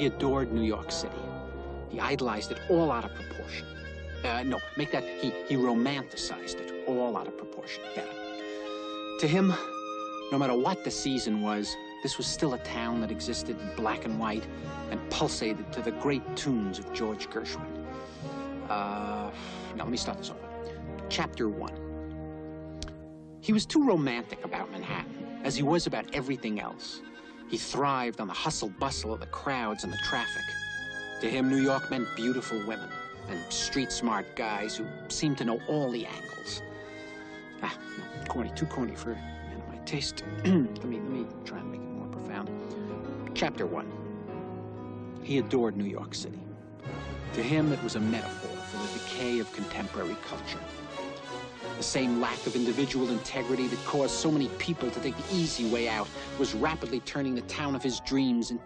He adored New York City. He idolized it all out of proportion. Uh, no, make that, he, he romanticized it all out of proportion. Better. To him, no matter what the season was, this was still a town that existed in black and white and pulsated to the great tunes of George Gershwin. Uh, now, let me start this over. Chapter one. He was too romantic about Manhattan, as he was about everything else. He thrived on the hustle bustle of the crowds and the traffic. To him, New York meant beautiful women and street smart guys who seemed to know all the angles. Ah, no, corny, too corny for my taste. let me let me try and make it more profound. Chapter one. He adored New York City. To him, it was a metaphor for the decay of contemporary culture. The same lack of individual integrity that caused so many people to take the easy way out was rapidly turning the town of his dreams and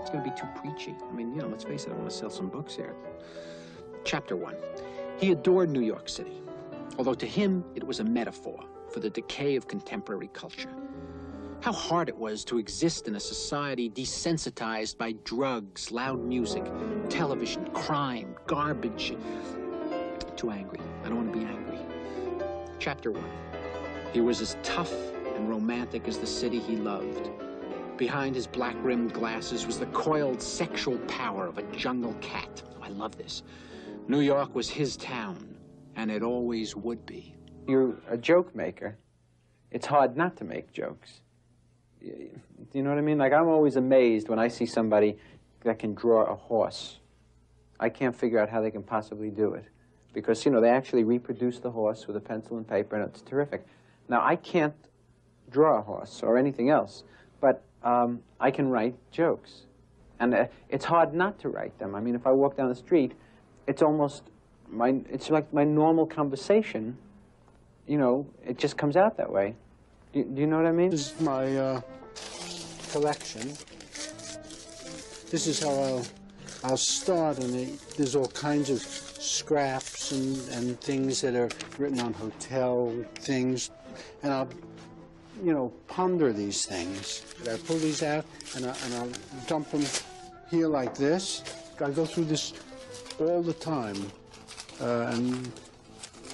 it's going to be too preachy. I mean, you know, let's face it, I want to sell some books here. Chapter one. He adored New York City, although to him it was a metaphor for the decay of contemporary culture. How hard it was to exist in a society desensitized by drugs, loud music, television, crime, garbage. Too angry. I don't want to be angry. Chapter one. He was as tough and romantic as the city he loved. Behind his black-rimmed glasses was the coiled sexual power of a jungle cat. Oh, I love this. New York was his town, and it always would be. You're a joke maker. It's hard not to make jokes. Do you know what I mean? Like, I'm always amazed when I see somebody that can draw a horse. I can't figure out how they can possibly do it. Because, you know, they actually reproduce the horse with a pencil and paper, and it's terrific. Now, I can't draw a horse or anything else, but um, I can write jokes. And uh, it's hard not to write them. I mean, if I walk down the street, it's almost my, it's like my normal conversation, you know, it just comes out that way. Do, do you know what I mean? This is my uh, collection. This is how I'll, I'll start, and it, there's all kinds of scraps and, and things that are written on hotel things, and I'll, you know, ponder these things. I pull these out, and, I, and I'll dump them here like this. I go through this all the time, uh, and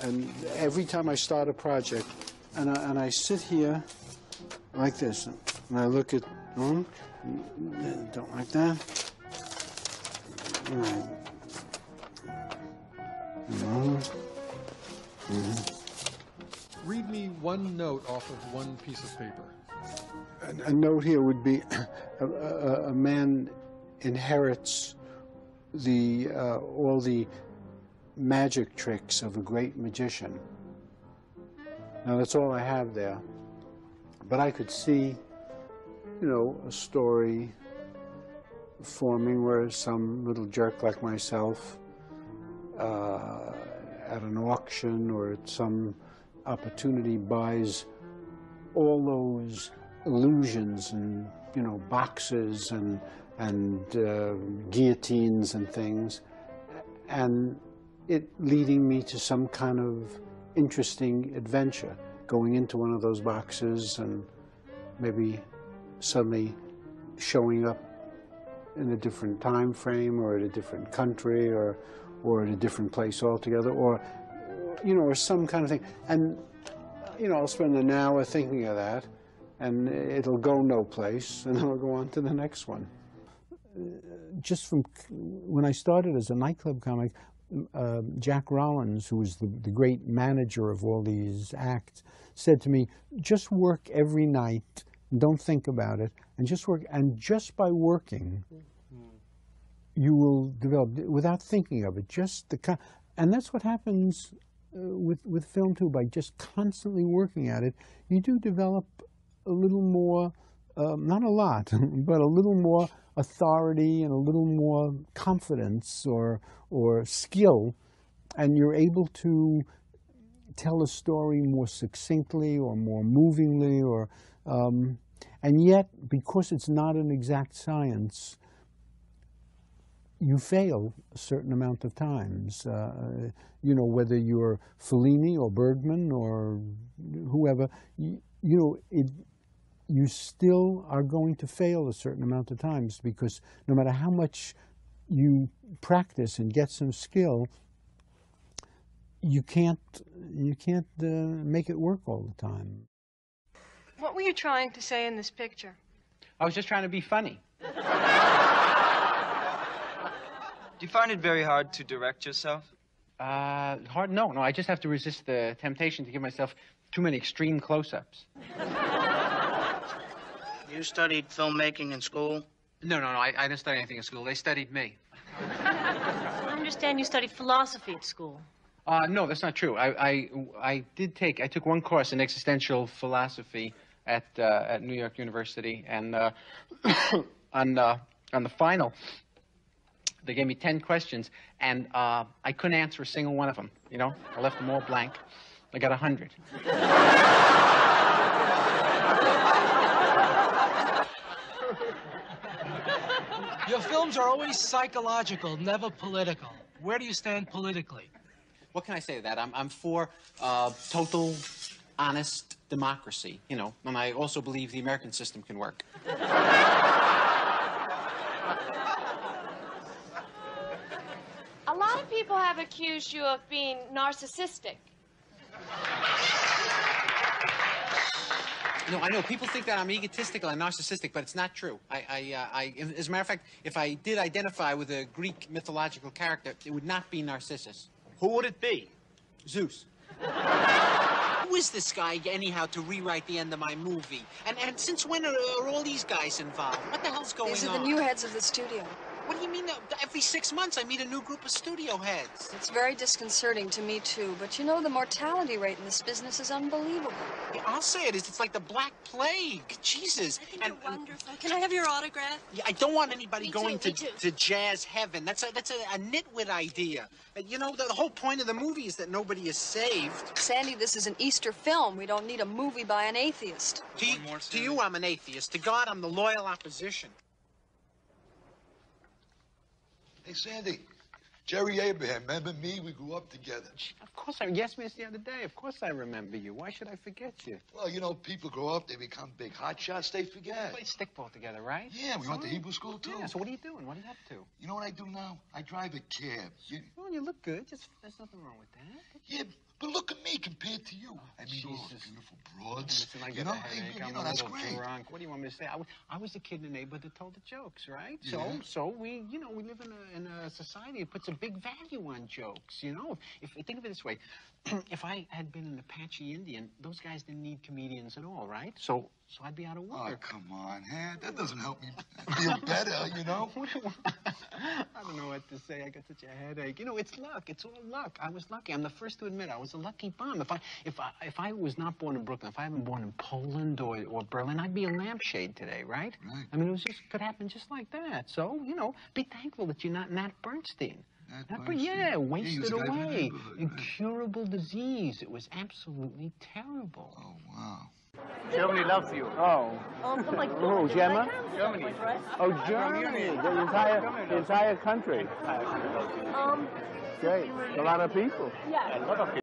and every time I start a project, and I, and I sit here like this, and I look at, hmm, don't like that. Mm-hmm. Mm-hmm. Read me one note off of one piece of paper. A, a note here would be a, a, a man inherits the uh, all the magic tricks of a great magician. Now that's all I have there. But I could see, you know, a story forming where some little jerk like myself uh, at an auction or at some opportunity buys all those illusions and, you know, boxes and, and uh, guillotines and things, and it leading me to some kind of interesting adventure, going into one of those boxes and maybe suddenly showing up in a different time frame or at a different country or, or at a different place altogether or, you know, or some kind of thing. And, you know, I'll spend an hour thinking of that and it'll go no place and then I'll go on to the next one. Just from when I started as a nightclub comic, uh, Jack Rollins, who was the, the great manager of all these acts, said to me, just work every night, don't think about it, and just work. And just by working, will develop, without thinking of it, just the, and that's what happens uh, with, with film too, by just constantly working at it, you do develop a little more, uh, not a lot, but a little more authority and a little more confidence or, or skill, and you're able to tell a story more succinctly or more movingly, or, um, and yet, because it's not an exact science, you fail a certain amount of times. Uh, you know, whether you're Fellini or Bergman or whoever, you, you know, it, you still are going to fail a certain amount of times because no matter how much you practice and get some skill, you can't you can't uh, make it work all the time. What were you trying to say in this picture? I was just trying to be funny. Do you find it very hard to direct yourself? Uh, hard? No, no. I just have to resist the temptation to give myself too many extreme close-ups. You studied filmmaking in school? No, no, no. I, I didn't study anything in school. They studied me. I understand you studied philosophy at school. Uh, no, that's not true. I, I, I did take, I took one course in existential philosophy at, uh, at New York University, and uh, on, uh, on the final, they gave me 10 questions, and uh, I couldn't answer a single one of them. You know, I left them all blank. I got 100. Your films are always psychological, never political. Where do you stand politically? What can I say to that? I'm, I'm for uh, total, honest democracy, you know, and I also believe the American system can work. A lot of people have accused you of being narcissistic. No, I know people think that I'm egotistical and narcissistic, but it's not true. I, I, uh, I, as a matter of fact, if I did identify with a Greek mythological character, it would not be Narcissus. Who would it be? Zeus. Who is this guy, anyhow, to rewrite the end of my movie? And, and since when are, are all these guys involved? What the hell's going on? These are on? the new heads of the studio. What do you mean? Every six months I meet a new group of studio heads. It's very disconcerting to me, too, but you know, the mortality rate in this business is unbelievable. Yeah, I'll say it is. It's like the Black Plague. Jesus. And, and- wonderful. Can I have your autograph? yeah, I don't want anybody Me going too, to, to jazz heaven. That's a that's a, a nitwit idea. Uh, You know, the, the whole point of the movie is that nobody is saved. Sandy, this is an Easter film. We don't need a movie by an atheist. To, y- to you, I'm an atheist. To God, I'm the loyal opposition. Hey, Sandy, Jerry Abraham, remember me? We grew up together. Of course I, yes, miss, the other day. Of course I remember you. Why should I forget you? Well, you know, people grow up, they become big hotshots, they forget. We played stickball together, right? Yeah, we went to Hebrew school, too. Yeah, so what are you doing? What are you up to? You know what I do now? I drive a cab. You, Well, you look good. Just, there's nothing wrong with that. yeah, but look at me compared to you. I mean, those Jesus. beautiful broads. Listen, I you get know, a headache. you I'm know, a that's little great. drunk. What do you want me to say? I was, I was the kid in the neighborhood that told the jokes, right? So, Yeah. so we, you know, we live in a, in a society that puts a big value on jokes. You know, if, if think of it this way, if I had been an Apache Indian, those guys didn't need comedians at all, right? So, so I'd be out of oh, work. Oh, come on, man. That doesn't help me feel better, you know? What do you want? I don't know what to say. I got such a headache. You know, it's luck. It's all luck. I was lucky. I'm the first to admit I was a lucky bum. If I if I if I was not born in Brooklyn, if I had been born in Poland or, or Berlin, I'd be a lampshade today, right? Right. I mean, it was just could happen just like that. So you know, be thankful that you're not Nat Bernstein. Ber- yeah, Yeah, he was wasted a guy from the away. Incurable disease. It was absolutely terrible. Oh, wow. Germany loves you. Oh. Oh, Gemma? Germany. Oh, Germany. The entire, the entire country. Um, Great. A lot of people. yeah. A lot of